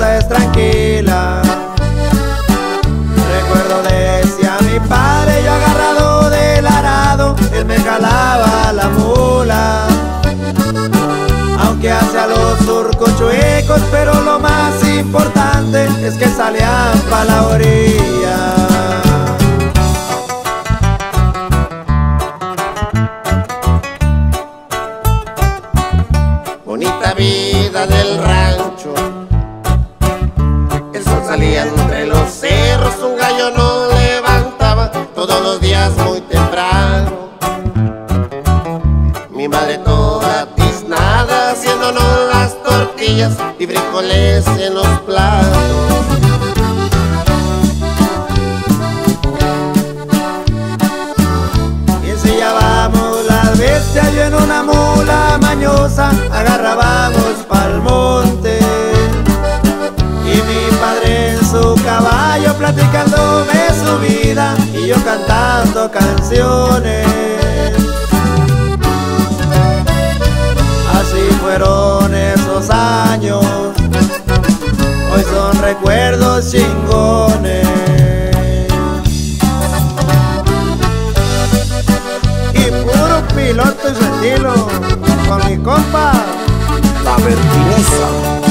es tranquila. Recuerdo decía mi padre, yo agarrado del arado, él me jalaba la mula. Aunque hacia los surcos chuecos, pero lo más importante es que salían para la orilla. Bonita vida del rey. Todos los días muy temprano. Mi madre toda tiznada haciéndonos las tortillas y frijoles en los platos. Bestias yo en una mula mañosa agarrábamos pa'l monte. Y mi padre en su caballo vida yo cantando canciones. Así fueron esos años, hoy son recuerdos chingones. Y puro piloto y su estilo, con mi compa. La Vertinosa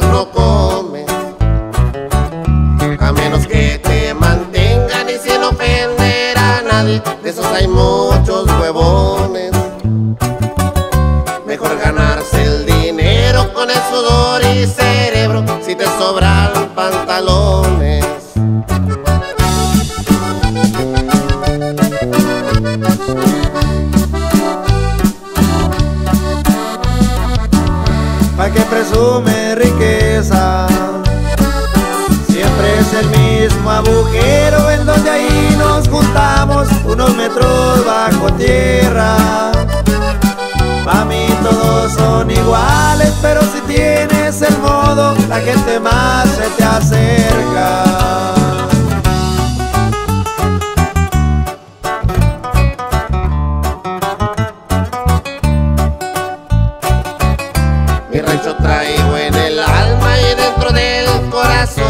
no comes. A menos que te mantengan y sin ofender a nadie. De esos hay muchos que presume riqueza. Siempre es el mismo agujero en donde ahí nos juntamos unos metros bajo tierra. Pa' mí todos son iguales, pero si tienes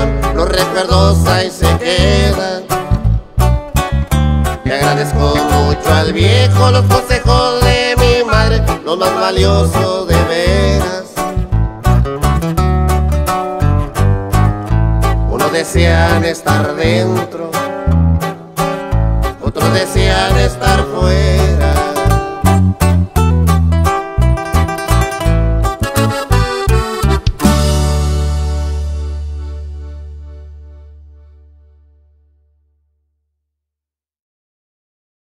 corazón los recuerdos ahí se quedan. Le agradezco mucho al viejo los consejos de mi madre, los más valiosos de veras. Unos desean estar dentro, otros desean estar fuera.